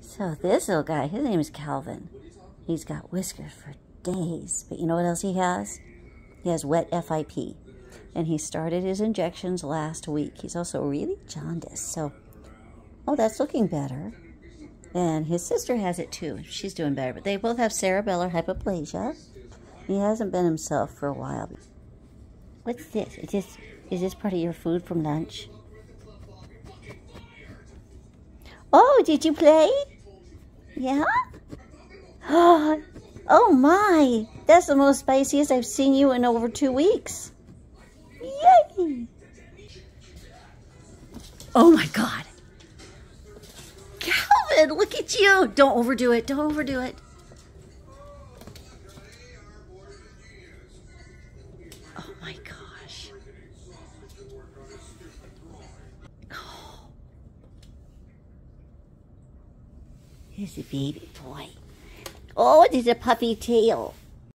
So this little guy, his name is Calvin. He's got whiskers for days. But you know what else he has? He has wet FIP. And he started his injections last week. He's also really jaundiced. So, oh, that's looking better. And his sister has it too. She's doing better. But they both have cerebellar hypoplasia. He hasn't been himself for a while. What's this? Is this is this part of your food from lunch? Oh, did you play? Yeah? Oh oh my! That's the most spiciest I've seen you in over two weeks. Yay! Oh my god! Calvin, look at you! Don't overdo it, don't overdo it. Oh my gosh. Here's a baby boy. Oh, there's a puffy tail.